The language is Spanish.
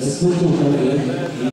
Es